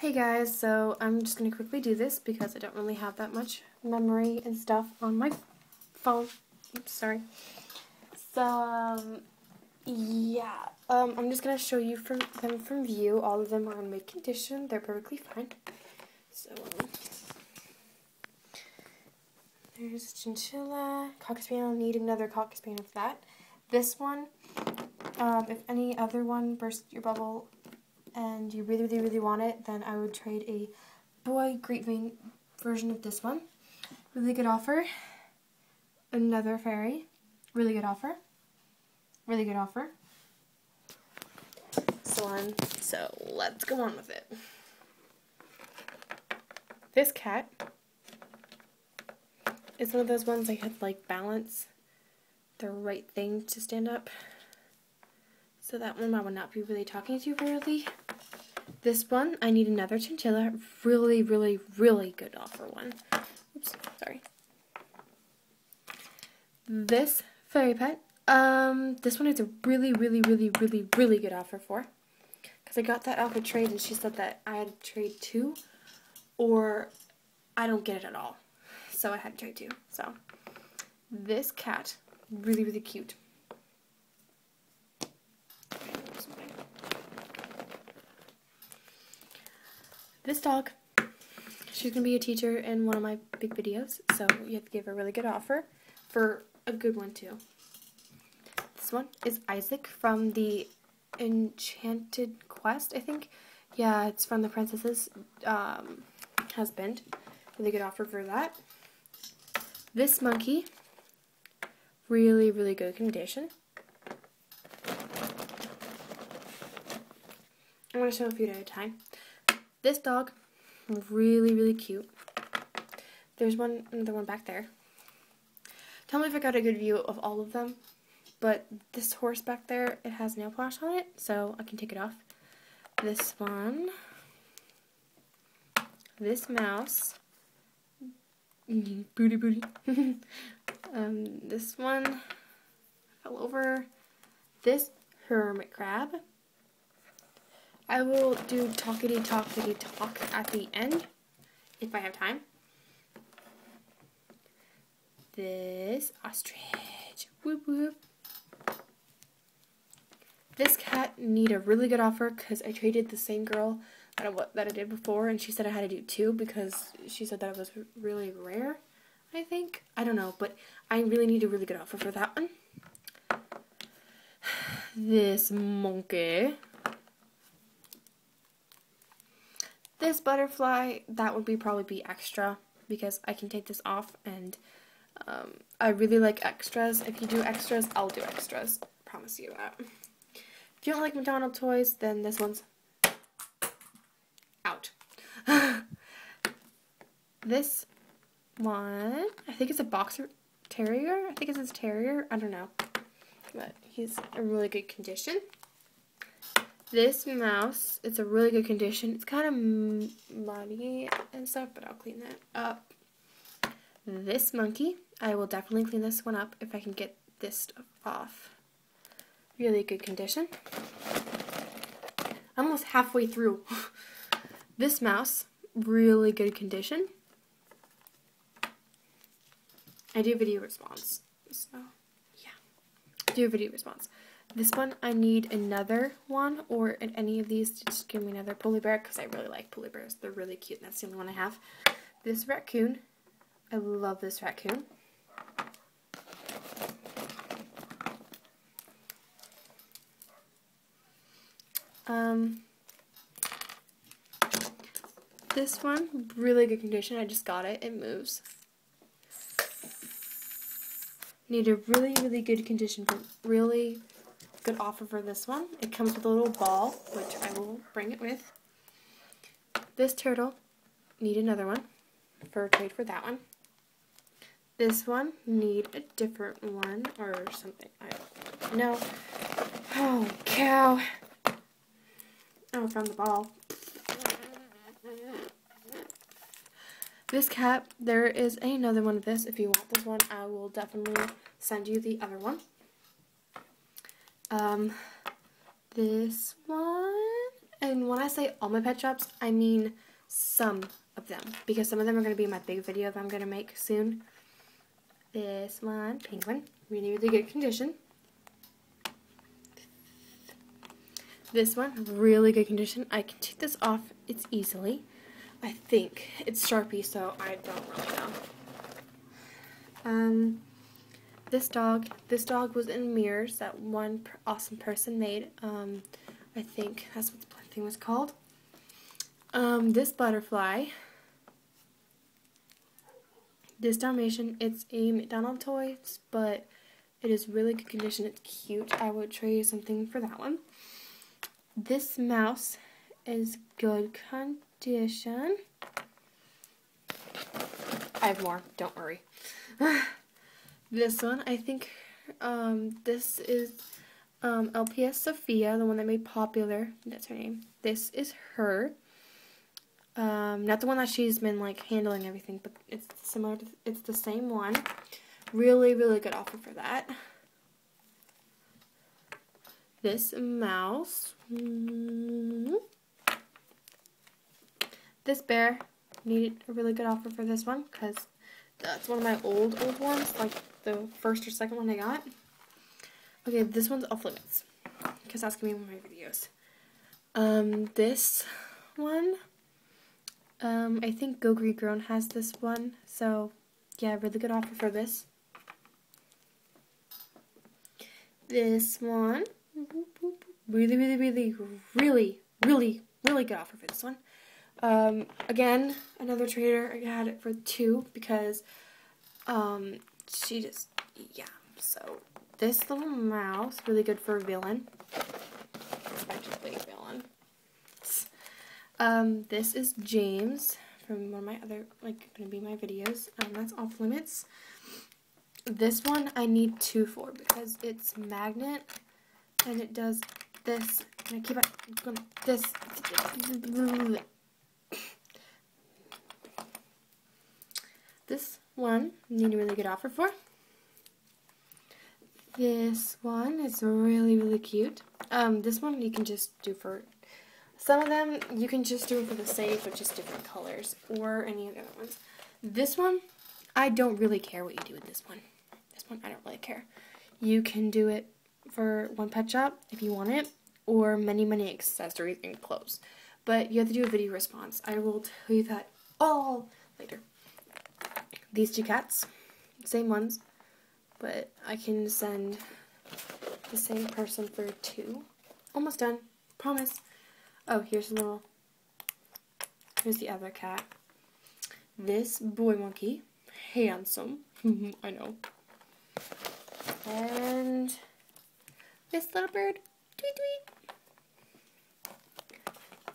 Hey guys, so I'm just going to quickly do this because I don't really have that much memory and stuff on my phone. Oops, sorry. So, um, yeah, um, I'm just going to show you from them from view. All of them are in mint condition. They're perfectly fine. So, um, there's chinchilla. Cocker spaniel, need another cocker spaniel for that. This one, um, if any other one burst your bubble, and you really, really, really want it, then I would trade a boy Great Dane version of this one. Really good offer. Another fairy. Really good offer. Really good offer. So on. So let's go on with it. This cat is one of those ones I had like balance the right thing to stand up. So that one I would not be really talking to really. This one, I need another chinchilla. Really, really, really good offer one. Oops, sorry. This fairy pet, um, this one is a really, really, really, really, really good offer for. Because I got that off a trade and she said that I had to trade two or I don't get it at all. So I had to trade two. So this cat, really, really cute. This dog, she's going to be a teacher in one of my big videos, so you have to give her a really good offer for a good one too. This one is Isaac from the Enchanted Quest, I think. Yeah, it's from the princess's um, husband. Really good offer for that. This monkey, really, really good condition. I'm going to show a few at a time. This dog, really, really cute. There's one, another one back there. Tell me if I got a good view of all of them. But this horse back there, it has nail polish on it, so I can take it off. This one. This mouse. Booty booty. um, this one fell over. This hermit crab. I will do talkity talkity talk at the end if I have time. This ostrich. Whoop whoop. This cat need a really good offer because I traded the same girl that I, that I did before and she said I had to do two because she said that it was really rare, I think. I don't know, but I really need a really good offer for that one. This monkey. This butterfly, that would be probably be extra because I can take this off and um, I really like extras. If you do extras, I'll do extras. Promise you that. If you don't like McDonald toys, then this one's out. this one, I think it's a boxer terrier. I think it's a terrier. I don't know. But he's in really good condition. This mouse, it's a really good condition. It's kind of muddy and stuff, but I'll clean that up. This monkey, I will definitely clean this one up if I can get this stuff off. Really good condition. Almost halfway through. this mouse, really good condition. I do video response, so yeah. Do a video response. This one, I need another one, or any of these, just give me another Pulley Bear, because I really like Pulley Bears. They're really cute, and that's the only one I have. This raccoon, I love this raccoon. Um, this one, really good condition. I just got it. It moves. Need a really, really good condition for really good offer for this one. It comes with a little ball, which I will bring it with. This turtle, need another one for trade for that one. This one, need a different one or something. I don't know. Oh, cow. Oh, I found the ball. This cap, there is another one of this. If you want this one, I will definitely send you the other one. Um, this one, And when I say all my pet shops, I mean some of them. Because some of them are going to be my big video that I'm going to make soon. This one, penguin. Really, really good condition. This one, really good condition. I can take this off. It's easily. I think it's Sharpie, so I don't really know. Um, this dog, this dog was in mirrors that one awesome person made. Um, I think that's what the thing was called. Um, this butterfly, this Dalmatian, it's a McDonald toy, but it is really good condition. It's cute. I would trade something for that one. This mouse is good condition. I have more, don't worry. this one, I think um, this is um, LPS Sophia, the one that made popular. That's her name. This is her. Um, not the one that she's been like handling everything, but it's similar. To, it's the same one. Really, really good offer for that. This mouse. This bear needed a really good offer for this one because that's one of my old, old ones, like the first or second one I got. Okay, this one's off limits because that's going to be one of my videos. Um, this one, um, I think Go Green Grown has this one, so yeah, really good offer for this. This one, really, really, really, really, really, really good offer for this one. Um, again, another trader, I had it for two because, um, she just, yeah, so this little mouse, really good for villain. Actually, villain. Um, this is James from one of my other, like, gonna be my videos. Um, that's off limits. This one I need two for because it's magnet and it does this. And I keep on this. This one need a really good offer for. This one is really, really cute. Um, this one you can just do for, some of them you can just do for the sake of just different colors or any of the other ones. This one, I don't really care what you do with this one. This one, I don't really care. You can do it for one pet shop if you want it, or many, many accessories and clothes. But you have to do a video response. I will tell you that all later. These two cats, same ones, but I can send the same person for two. Almost done. Promise. Oh, here's a little, here's the other cat. This boy monkey, handsome, I know. And this little bird, tweet tweet.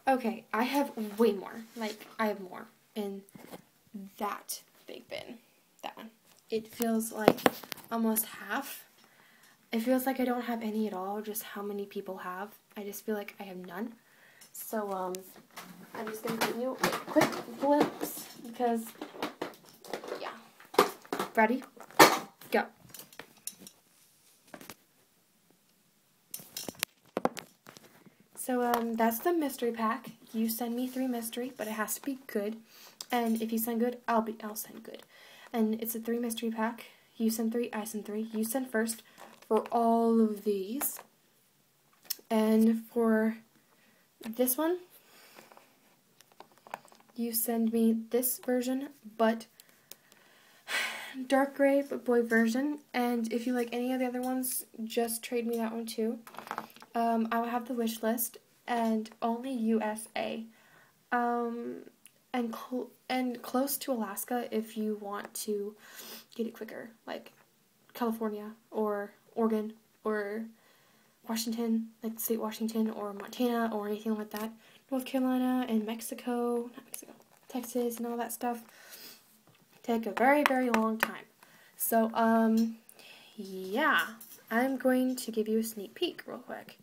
Okay, I have way more. Like, I have more in that big bin. That one. It feels like almost half. It feels like I don't have any at all, just how many people have. I just feel like I have none. So, um, I'm just going to give you a quick glimpse because, yeah. Ready? Go. So, um, that's the mystery pack. You send me three mystery, but it has to be good. And if you send good, I'll be, I'll send good. And it's a three mystery pack. You send three, I send three. You send first for all of these. And for this one, you send me this version, but dark gray, but boy version. And if you like any of the other ones, just trade me that one too. Um, I will have the wish list and only USA. Um, and cl and close to Alaska if you want to get it quicker, like California or Oregon or Washington, like state Washington or Montana or anything like that. North Carolina and Mexico, not Mexico, Texas and all that stuff take a very, very long time. So, um, yeah, I'm going to give you a sneak peek real quick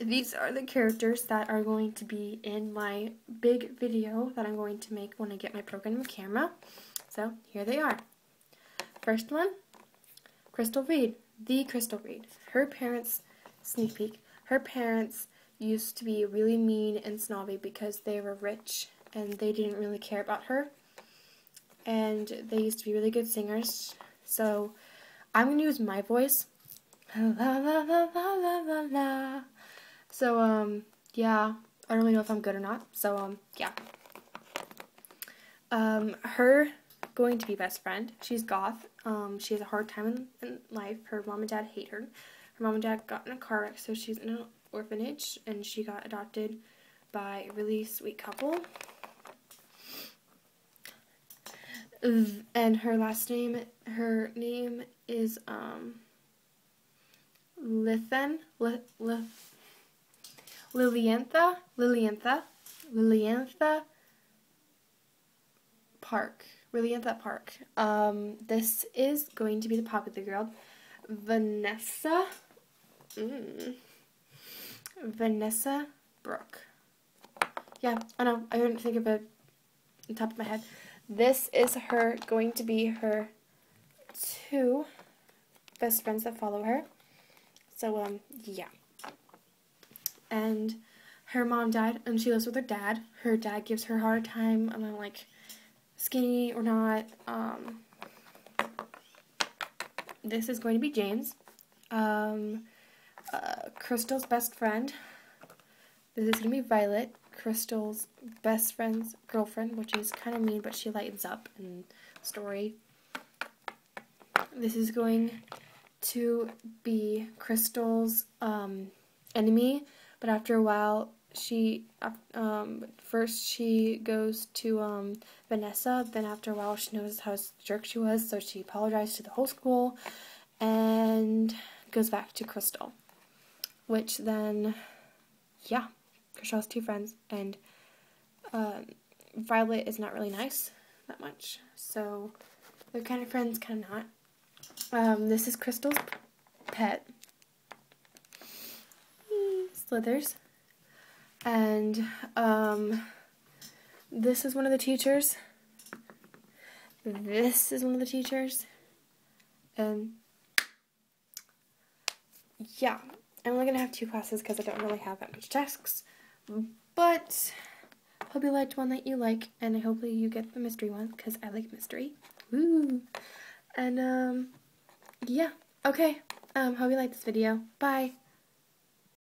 these are the characters that are going to be in my big video that I'm going to make when I get my program camera. So here they are. First one, Crystal Reed, the Crystal Reed. Her parents, sneak peek, her parents used to be really mean and snobby because they were rich and they didn't really care about her. And they used to be really good singers. So I'm going to use my voice. La la la la la la la. So, um, yeah, I don't really know if I'm good or not. So, um, yeah. Um, her going to be best friend. She's goth. Um, she has a hard time in, in life. Her mom and dad hate her. Her mom and dad got in a car wreck, so she's in an orphanage, and she got adopted by a really sweet couple. And her last name, her name is, um, Lithen, Li, Li, Liliantha, Liliantha, Liliantha Park. Liliantha Park. Um, this is going to be the popular girl. Vanessa. Mm, Vanessa Brooke. Yeah, I know. I couldn't think of it on top of my head. This is her going to be her two best friends that follow her. So, um, yeah. And her mom died, and she lives with her dad. Her dad gives her a hard time about, like, skinny or not. Um, this is going to be James. Um, uh, Crystal's best friend. This is going to be Violet. Crystal's best friend's girlfriend, which is kind of mean, but she lightens up in story. This is going to be Crystal's um, enemy, but after a while, she um, first she goes to um, Vanessa. Then after a while, she knows how jerk she was, so she apologized to the whole school, and goes back to Crystal. Which then, yeah, Crystal has two friends, and um, Violet is not really nice that much. So they're kind of friends, kind of not. Um, this is Crystal's pet. Slithers. And um, this is one of the teachers. This is one of the teachers. And yeah, I'm only going to have two classes because I don't really have that much tasks. But hope you liked one that you like, and hopefully you get the mystery one because I like mystery. Woo! And um, yeah, okay. Um, hope you liked this video. Bye.